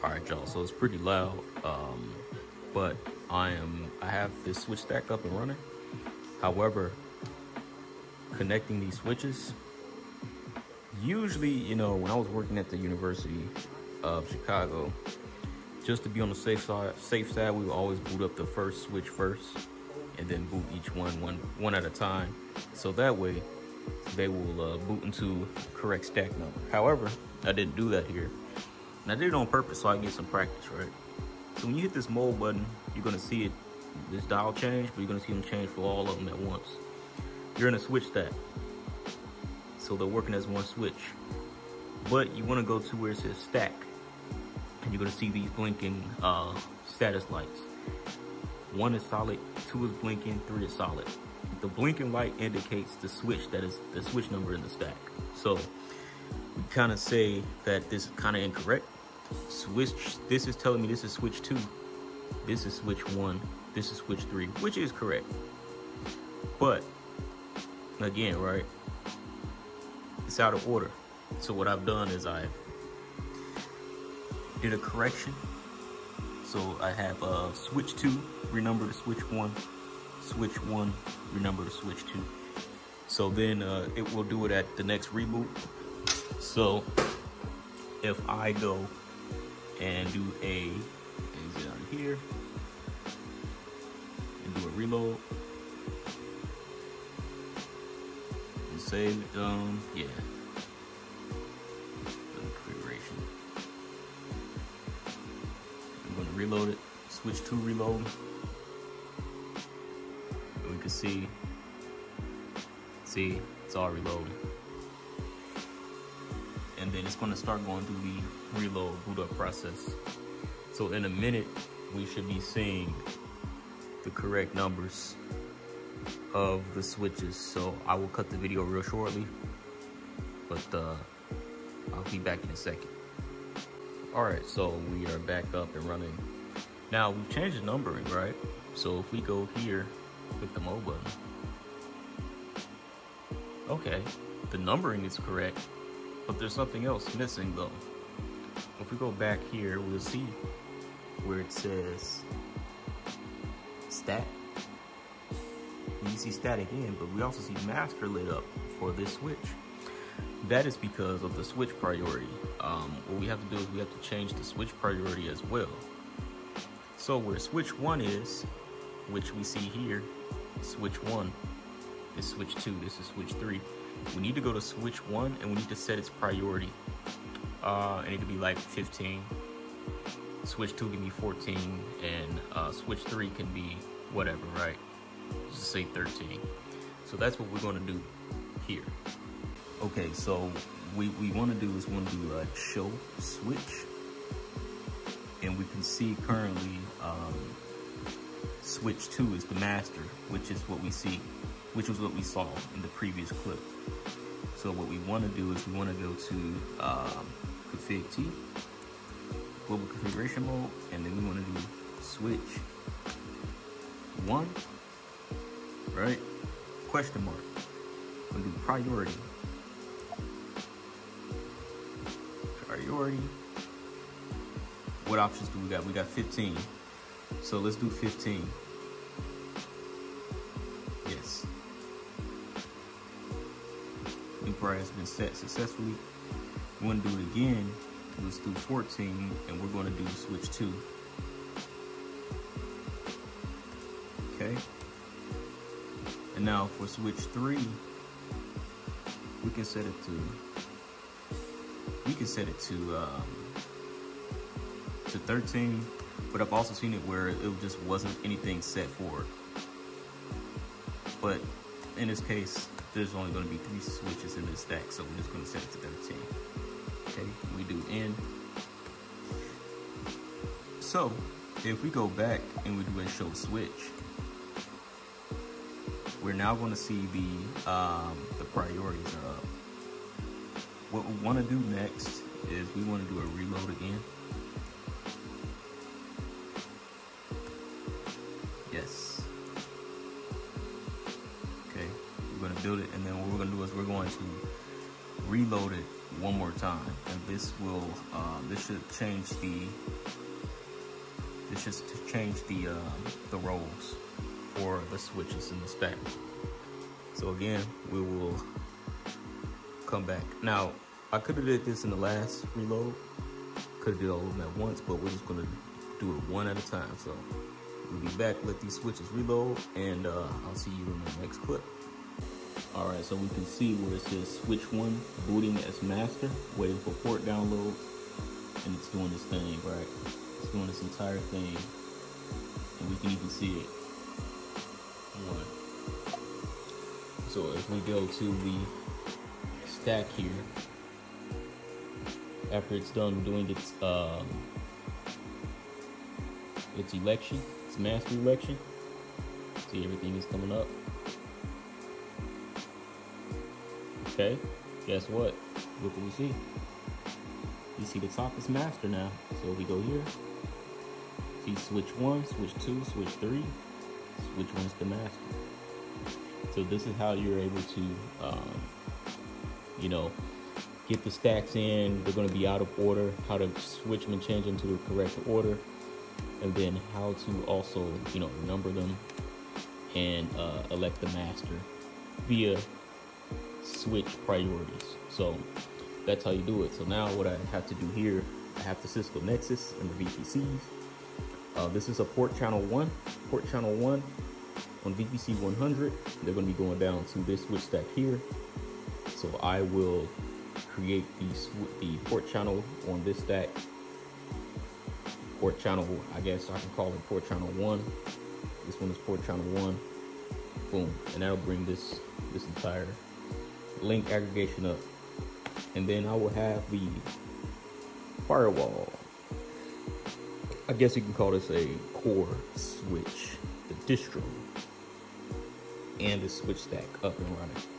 All right, y'all, so it's pretty loud, um, but I am, I have this switch stacked up and running. However, connecting these switches, usually, you know, when I was working at the University of Chicago, just to be on the safe side, safe side, we would always boot up the first switch first and then boot each one one, one at a time. So that way they will uh, boot into correct stack number. However, I didn't do that here. And I did it on purpose so I get some practice, right? So when you hit this mode button, you're gonna see it, this dial change, but you're gonna see them change for all of them at once. You're gonna switch that. So they're working as one switch. But you wanna go to where it says stack. And you're gonna see these blinking uh, status lights. One is solid, two is blinking, three is solid. The blinking light indicates the switch that is the switch number in the stack. So we kind of say that this is kind of incorrect. Switch, this is telling me this is switch two. This is switch one. This is switch three, which is correct. But again, right? It's out of order. So what I've done is I've did a correction. So I have uh, switch two, renumber to switch one, switch one, renumber to switch two. So then uh, it will do it at the next reboot. So if I go and do a exit out of here and do a reload and save it, um, yeah. Configuration. I'm gonna reload it, switch to reload. And we can see, see, it's all reloading. And then it's gonna start going through the reload boot up process. So in a minute, we should be seeing the correct numbers of the switches. So I will cut the video real shortly, but uh, I'll be back in a second. All right, so we are back up and running. Now we've changed the numbering, right? So if we go here click the mode button, okay, the numbering is correct, but there's something else missing though. If we go back here, we'll see where it says stat. You see stat again, but we also see master lit up for this switch. That is because of the switch priority. Um, what we have to do is we have to change the switch priority as well. So where switch one is, which we see here, switch one is switch two, this is switch three. We need to go to switch one and we need to set its priority. Uh, and it could be like 15. Switch two can be 14 and uh, switch three can be whatever, right? Just say 13. So that's what we're gonna do here. Okay, so we, we wanna do is wanna do a show switch. And we can see currently um, switch two is the master, which is what we see, which was what we saw in the previous clip. So what we wanna do is we wanna go to um, config T, global configuration mode, and then we wanna do switch one, right? Question mark. Gonna do priority. Priority. What options do we got? We got 15. So let's do 15. Yes. New prior has been set successfully. We wanna do it again. Let's do 14 and we're gonna do switch two. Okay. And now for switch three, we can set it to, we can set it to, um, to 13, but I've also seen it where it just wasn't anything set for it. But in this case, there's only gonna be three switches in this stack, so we're just gonna set it to 13. Okay, we do N. So, if we go back and we do a show switch, we're now going to see the um, the priorities are up. What we want to do next is we want to do a reload again. Build it, and then what we're to do is we're going to reload it one more time, and this will uh, this should change the this should change the uh, the roles for the switches in the stack. So again, we will come back. Now, I could have did this in the last reload. Could have did all of them at once, but we're just gonna do it one at a time. So we'll be back, let these switches reload, and uh, I'll see you in the next clip. All right, so we can see where it says switch one, booting as master, waiting for port download, and it's doing this thing, right? It's doing this entire thing, and we can even see it. One. So if we go to the stack here, after it's done doing its um, its election, its master election, see everything is coming up. Okay, guess what? Look what we see. You see the top is master now. So we go here. See switch one, switch two, switch three. Switch one's the master. So this is how you're able to, um, you know, get the stacks in. They're going to be out of order. How to switch them and change them to the correct order, and then how to also, you know, number them and uh, elect the master via switch priorities. So that's how you do it. So now what I have to do here, I have the Cisco Nexus and the VPCs. Uh, this is a port channel one, port channel one on VPC 100. They're going to be going down to this switch stack here. So I will create the, the port channel on this stack. Port channel, I guess I can call it port channel one. This one is port channel one. Boom, and that'll bring this this entire link aggregation up. And then I will have the firewall. I guess you can call this a core switch, the distro, and the switch stack up and running.